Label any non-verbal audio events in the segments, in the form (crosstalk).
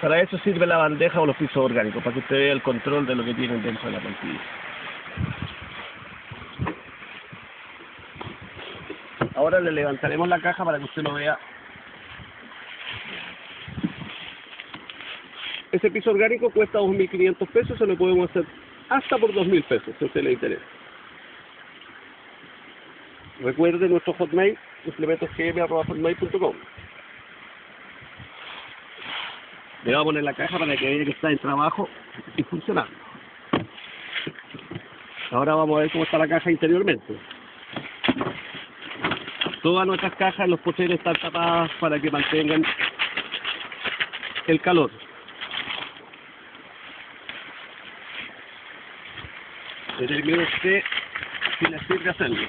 Para eso sirve la bandeja o los pisos orgánicos, para que usted vea el control de lo que tienen dentro de la plantilla. Ahora le levantaremos la caja para que usted lo vea. Ese piso orgánico cuesta 2.500 pesos, se lo podemos hacer hasta por 2.000 pesos, si a usted le interesa. Recuerde nuestro hotmail, implementosgm.com. Le vamos a poner la caja para que vea que está en trabajo y funcionando. Ahora vamos a ver cómo está la caja interiormente. Todas nuestras cajas, los pocheros están tapadas para que mantengan el calor. Determine usted si le sirve hacerlo.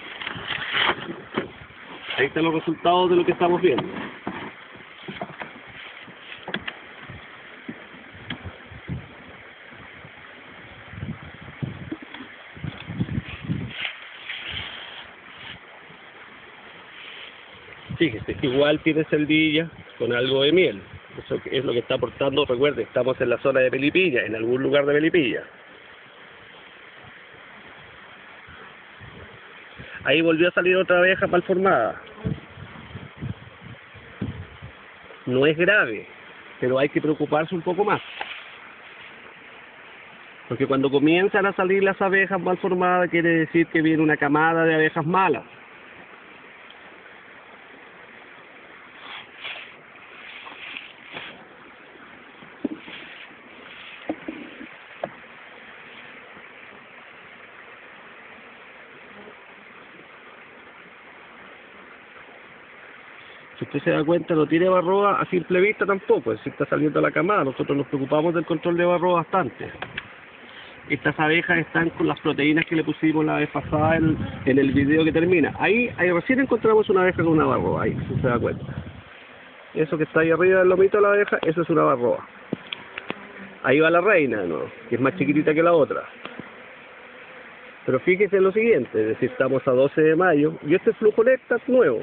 Ahí están los resultados de lo que estamos viendo. Fíjese, igual tiene celdilla con algo de miel. Eso es lo que está aportando. Recuerde, estamos en la zona de Melipilla, en algún lugar de Melipilla. Ahí volvió a salir otra abeja mal formada. No es grave, pero hay que preocuparse un poco más. Porque cuando comienzan a salir las abejas mal formadas, quiere decir que viene una camada de abejas malas. Si usted se da cuenta, no tiene barroa a simple vista tampoco, si está saliendo la camada. Nosotros nos preocupamos del control de barroa bastante. Estas abejas están con las proteínas que le pusimos la vez pasada en, el video que termina. Ahí, ahí recién encontramos una abeja con una barroa, ahí, si se da cuenta. Eso que está ahí arriba del lomito de la abeja, eso es una barroa. Ahí va la reina, ¿no? Que es más chiquitita que la otra. Pero fíjese en lo siguiente, es decir, estamos a 12 de mayo y este es flujo néctar nuevo.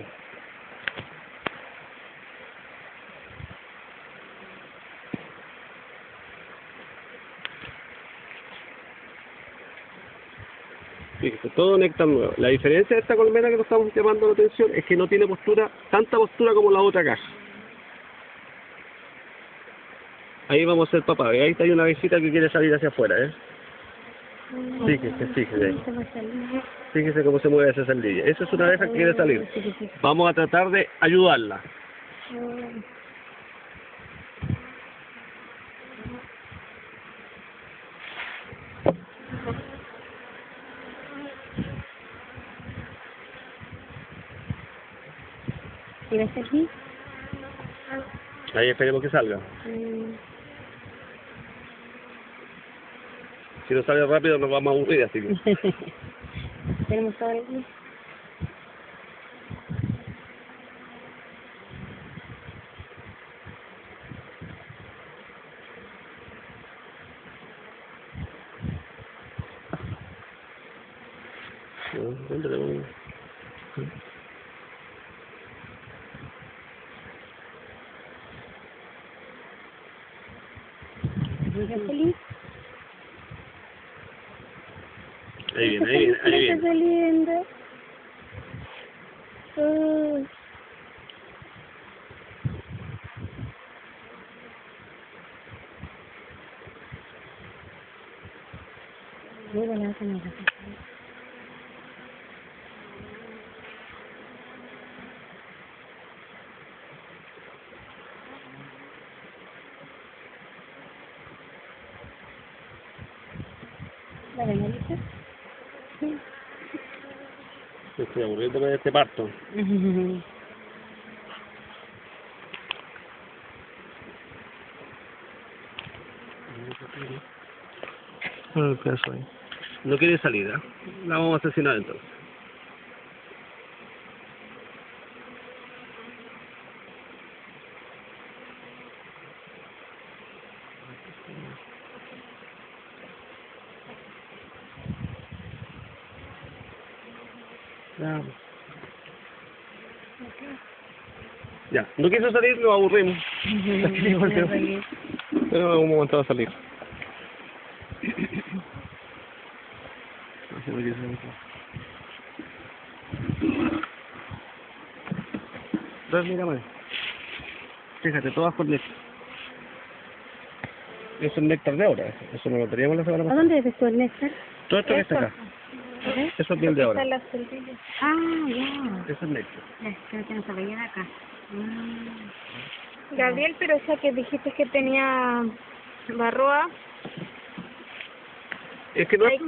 Fíjese, todo néctar nuevo. La diferencia de esta colmena que nos estamos llamando la atención es que no tiene postura, tanta postura como la otra caja. Ahí vamos a hacer papá, ahí está hay una abejita que quiere salir hacia afuera, ¿eh? Fíjese, fíjese. Fíjese cómo se mueve esa celdilla. Esa es una abeja que quiere salir. Vamos a tratar de ayudarla. ¿Quieres aquí? Ahí esperemos que salga. Mm, Si no sale rápido nos vamos a aburrir, así que... (laughs) Tenemos todo aquí. ¿Dónde le voy? ¿Estás feliz? Ahí viene, ahí viene, ahí viene. saliendo. Uy. Muy buena. ¿La venalita? Sí. Estoy aburriéndome de este parto. Bueno, el pedazo ahí. No quiere salir, ¿eh? La vamos a asesinar entonces. Ya. Ya, no quiso salir, lo aburrimos. (laughs) Pero en algún momento va a salir. No sé me fue. Entonces, mira, madre. Fíjate, todas con néctar. Eso es néctar de ahora. Eso no lo teníamos la semana ¿A pasada. dónde ves tú el néctar? Todo esto que está acá. Eso es miel de ahora. las. Ah, ya. Eso es. Ya, creo que no se veía acá. Mm. Gabriel, pero esa que dijiste que tenía barroa, Es que no es,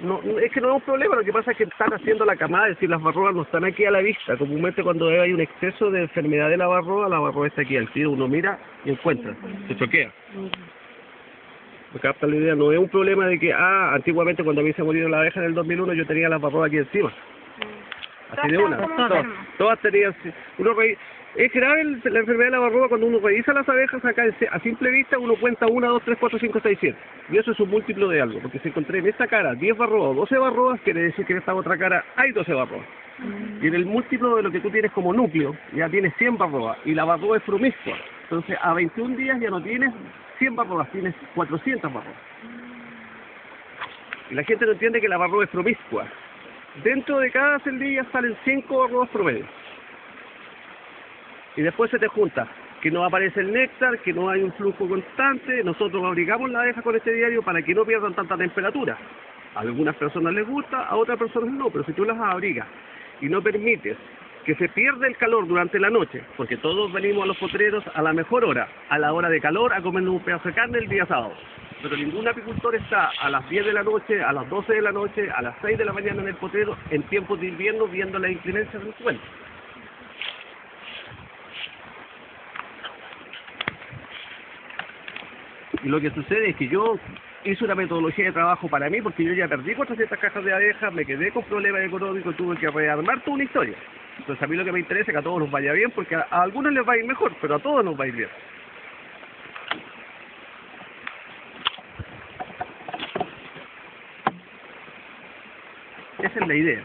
no, no- es que no es un problema, lo que pasa es que están haciendo la camada, es decir, las barroas no están aquí a la vista. Comúnmente cuando hay un exceso de enfermedad de la barroa, la barroa está aquí al tiro, uno mira y encuentra, se choquea. Me capta la idea, no es un problema de que, ah, antiguamente cuando a mí se murió la abeja en el 2001 yo tenía las barroas aquí encima. Así de una, todas, todas tenían, uno re- es grave la enfermedad de la barroa cuando uno revisa las abejas acá, a simple vista uno cuenta 1, 2, 3, 4, 5, 6, 7. Y eso es un múltiplo de algo, porque si encontré en esta cara 10 barroas, 12 barroas, quiere decir que en esta otra cara hay 12 barroas. Y en el múltiplo de lo que tú tienes como núcleo, ya tienes 100 barroas, y la barroa es promiscua. Entonces, a 21 días ya no tienes 100 barroas, tienes 400 barroas. Y la gente no entiende que la barroa es promiscua. Dentro de cada celdilla salen 5 barroas promedio. Y después se te junta que no aparece el néctar, que no hay un flujo constante. Nosotros abrigamos la abeja con este diario para que no pierdan tanta temperatura. A algunas personas les gusta, a otras personas no, pero si tú las abrigas y no permites que se pierda el calor durante la noche, porque todos venimos a los potreros a la mejor hora, a la hora de calor, a comernos un pedazo de carne el día sábado. Pero ningún apicultor está a las 10 de la noche, a las 12 de la noche, a las 6 de la mañana en el potrero en tiempos de invierno viendo las inclemencias del suelo. Y lo que sucede es que yo hice una metodología de trabajo para mí porque yo ya perdí 400 cajas de abejas, me quedé con problemas económicos, tuve que rearmar toda una historia. Entonces a mí lo que me interesa es que a todos nos vaya bien porque a, a algunos les va a ir mejor, pero a todos nos va a ir bien. Esa es la idea.